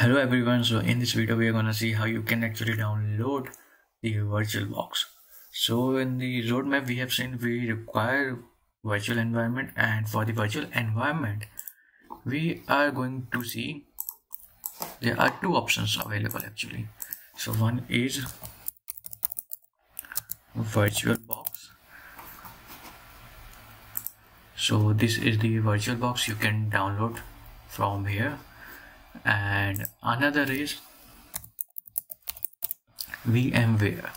Hello everyone, so in this video we are gonna see how you can actually download the VirtualBox. So in the roadmap we have seen we require virtual environment and for the virtual environment we are going to see there are two options available actually. So one is VirtualBox. So this is the VirtualBox you can download from here and another is VMware.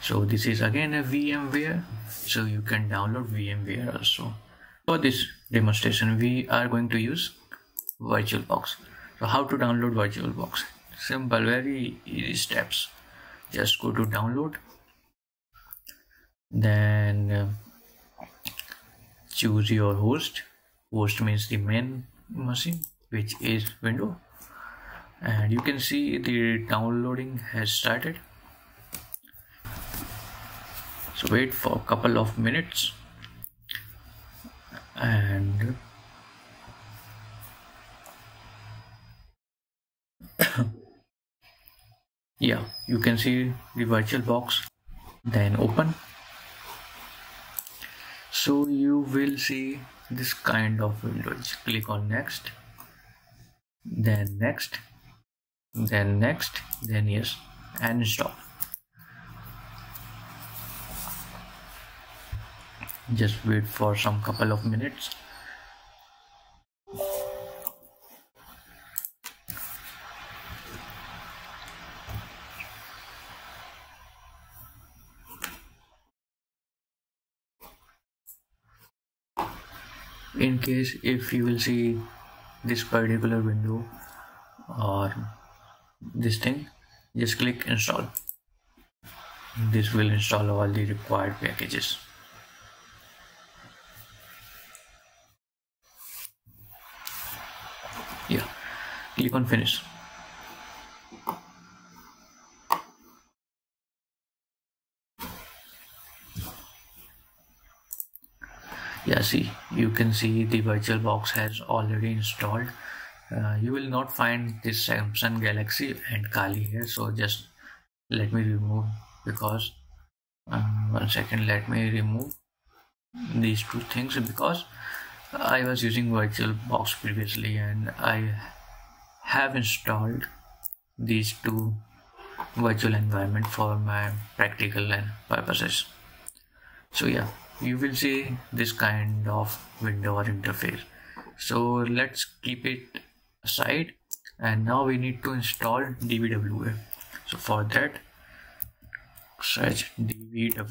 So this is again a VMware. So you can download VMware also. For this demonstration we are going to use VirtualBox. So how to download VirtualBox? Simple very easy steps. Just go to download. Then uh, choose your host. Host means the main machine which is window and you can see the downloading has started. So wait for a couple of minutes. And yeah you can see the virtual box then open. So you will see this kind of window click on next then next. Then next. Then yes. And stop. Just wait for some couple of minutes. In case if you will see this particular window or this thing just click install. This will install all the required packages. Yeah click on finish yeah see you can see the VirtualBox has already installed. Uh, you will not find this Samsung Galaxy and Kali here so just let me remove because um, one second let me remove these two things because I was using VirtualBox previously and I have installed these two virtual environment for my practical purposes. So yeah you will see this kind of window or interface. So let's keep it aside. And now we need to install dvwa so for that search dvwa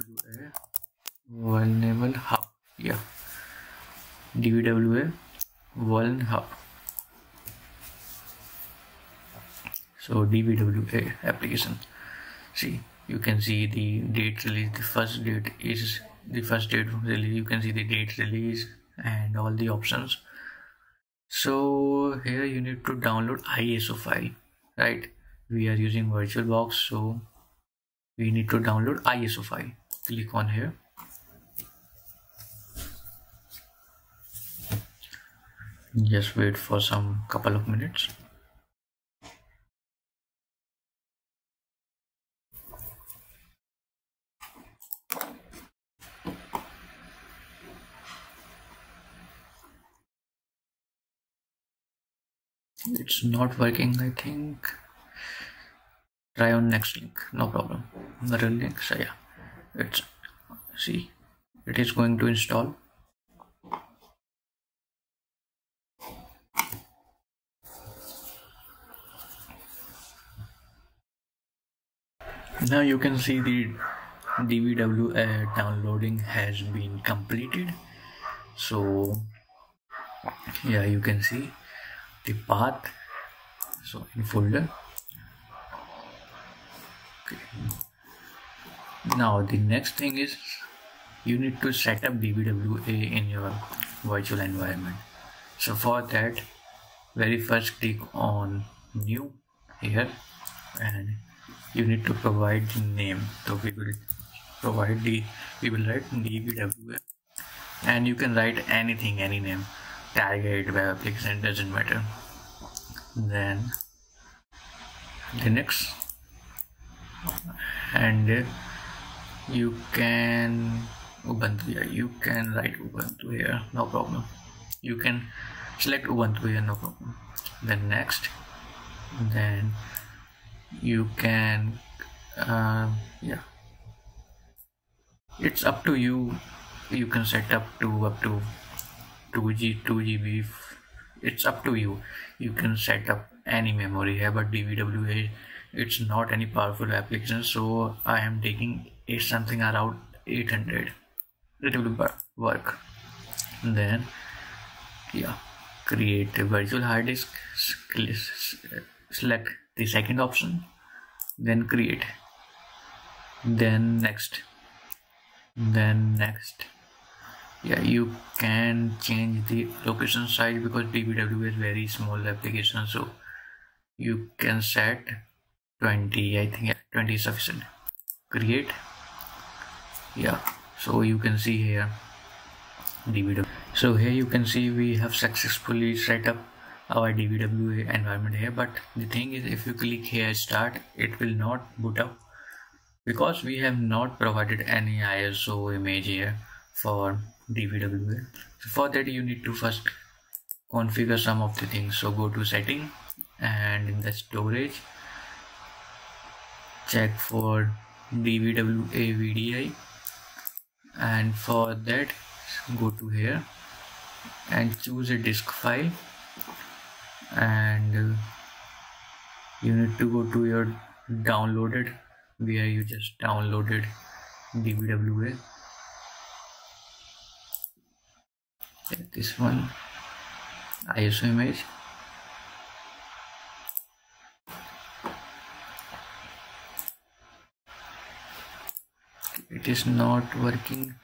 vulnerable hub. Yeah. Dvwa vuln hub so dvwa application. See you can see the date release. The first date is the first date release you can see the date release and all the options. So here you need to download ISO file right? We are using VirtualBox so we need to download ISO file. Click on here. Just wait for some couple of minutes it's not working I think. Try on next link. No problem. The link so yeah. It's see it is going to install. Now you can see the DVWA downloading has been completed. So yeah you can see the path. So in folder? Okay. Now the next thing is you need to set up DVWA in your virtual environment. So for that very first click on new here and you need to provide the name. So we will provide the we will write DVWA and you can write anything any name target web application doesn't matter. Then linux and you can ubuntu yeah you can write ubuntu here no problem. You can select ubuntu here no problem. Then next. Then you can uh, yeah. It's up to you. You can set up to up to 2g 2 gb it's up to you. You can set up any memory. Here but dvwa it's not any powerful application so i am taking it something around 800 it will work. Then yeah create a virtual hard disk select the second option then create. Then next. Then next yeah you can change the location size because dvw is very small application so you can set 20 i think 20 is sufficient. Create. Yeah so you can see here dvw so here you can see we have successfully set up our DVWA environment here but the thing is if you click here start it will not boot up because we have not provided any ISO image here for DVWA so for that you need to first configure some of the things. So go to setting and in the storage check for DVWA VDI and for that go to here and choose a disk file. And uh, you need to go to your downloaded where you just downloaded DVWA this one. ISO image it? Is not working.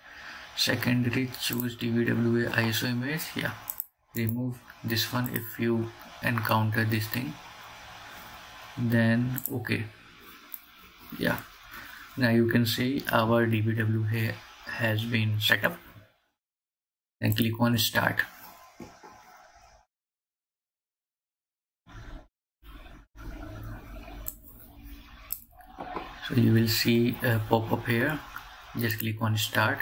Secondary choose DVWA ISO image yeah. Remove this one if you encounter this thing. Then okay. Yeah. Now you can see our dvw has been set up then click on start. So you will see a pop-up here. Just click on start.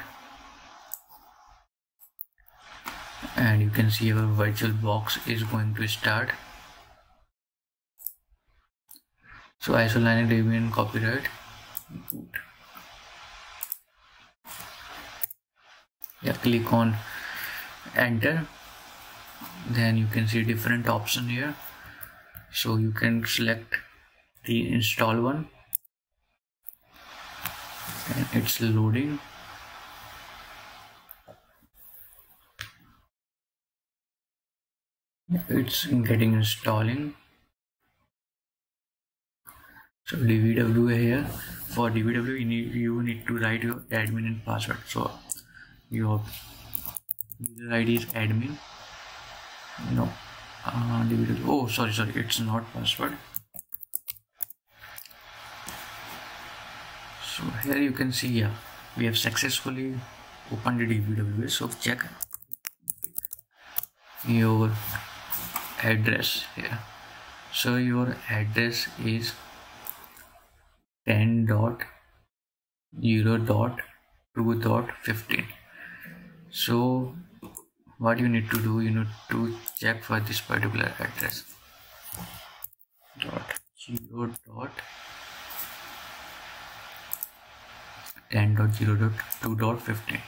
And you can see our virtual box is going to start. So isolanic debian copyright. Yeah click on enter then you can see different option here. So you can select the install one. And it's loading. It's getting installing. So dvwa here. For dvw you need, you need to write your admin and password. So your user id is admin. No. Uh, oh sorry sorry. It's not password. So here you can see yeah we have successfully opened the dvwa so check your address here so your address is 10 dot 0 dot 2 dot 15 so what you need to do you need to check for this particular address. Dot 0 dot 10 dot 0 dot 2 dot 15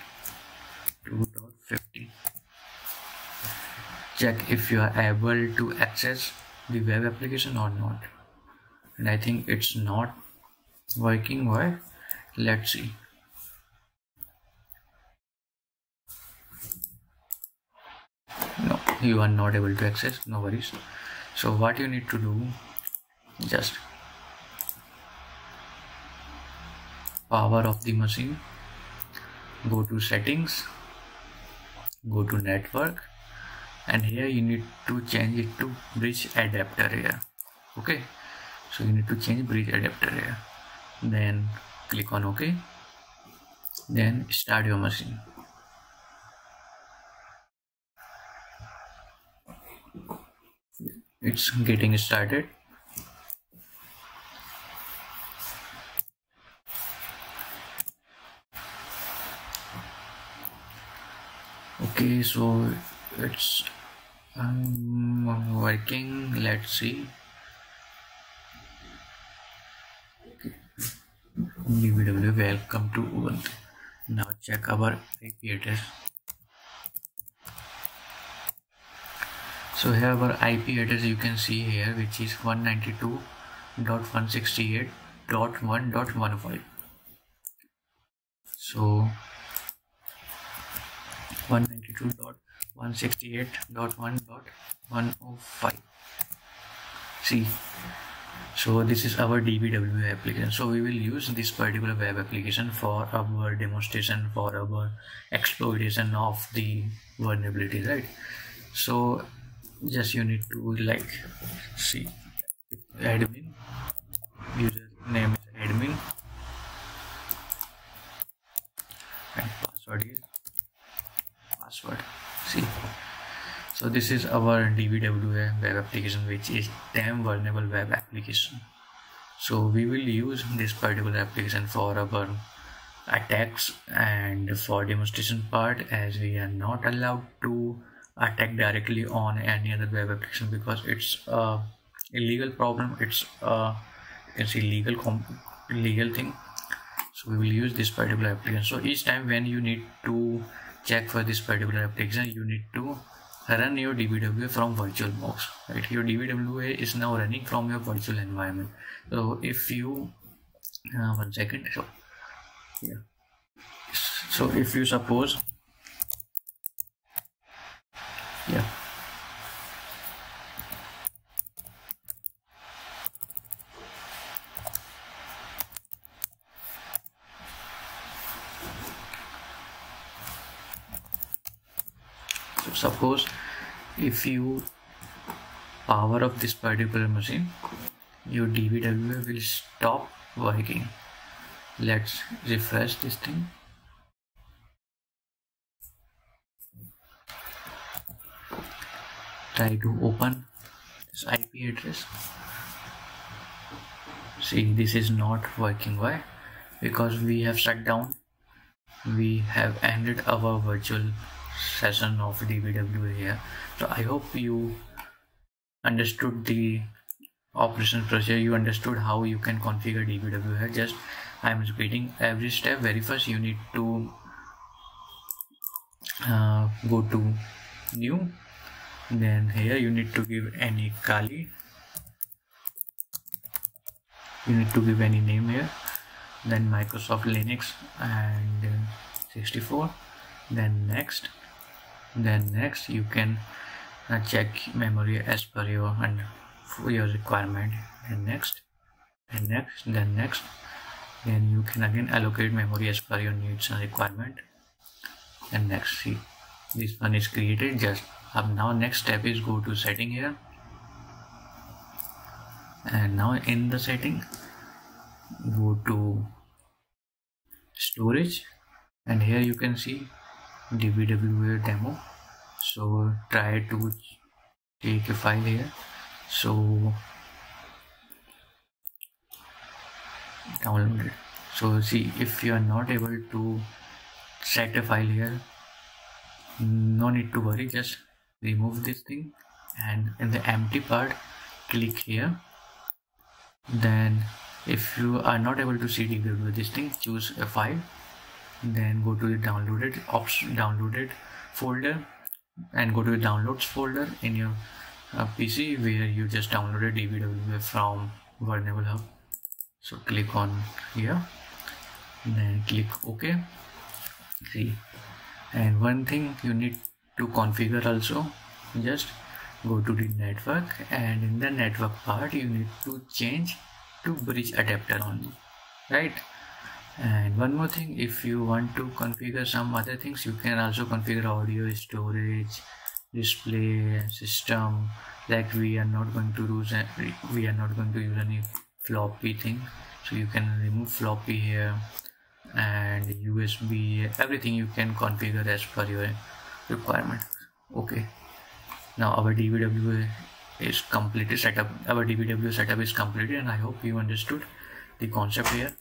2 dot 15 check if you are able to access the web application or not. And I think it's not working why? Let's see no you are not able to access no worries. So what you need to do just power of the machine go to settings go to network and here you need to change it to bridge adapter here. Okay? So you need to change bridge adapter here. Then click on ok. Then start your machine it's getting started. Okay so it's um, working. Let's see. Welcome to ubuntu. Now check our ip address. So here our ip address you can see here which is 192.168.1.15 so 192.168.1.105 see so this is our dvw application. So we will use this particular web application for our demonstration for our exploitation of the vulnerability right? So just you need to like see. Admin. User name is admin. And password is password. See. So this is our DVWA web application which is damn vulnerable web application. So we will use this particular application for our attacks and for demonstration part as we are not allowed to attack directly on any other web application because it's a illegal problem. It's a you can see legal legal thing. So we will use this particular application. So each time when you need to check for this particular application you need to run your dvwa from virtualbox right? Your dvwa is now running from your virtual environment. So if you uh, one second. So yeah. So if you suppose yeah. So suppose if you power up this particular machine your DVWA will stop working. Let's refresh this thing try to open this IP address see this is not working. Why? Because we have shut down. We have ended our virtual session of DVW here. So I hope you understood the operation procedure. You understood how you can configure DVW here. Just I'm repeating every step. Very first you need to uh, go to new then here you need to give any Kali. You need to give any name here. Then Microsoft Linux and uh, 64 then next. Then next you can uh, check memory as per your and your requirement. And next. And next. Then next. Then you can again allocate memory as per your needs and requirement. And next see this one is created. Just um, now next step is go to setting here. And now in the setting go to storage. And here you can see dvwa demo. So try to take a file here. So download it. So see if you are not able to set a file here no need to worry. Just remove this thing. And in the empty part click here. Then if you are not able to see with this thing choose a file. Then go to the downloaded option downloaded folder. And go to the downloads folder in your uh, PC where you just downloaded DVWA from Vulnerable Hub. So click on here. Then click OK. See. And one thing you need to configure also. Just go to the network and in the network part you need to change to bridge adapter only right? And one more thing if you want to configure some other things you can also configure audio storage display system like we are not going to use we are not going to use any floppy thing. So you can remove floppy here and USB everything you can configure as per your requirement okay. Now our DVW is completely set up our DVW setup is completed and I hope you understood the concept here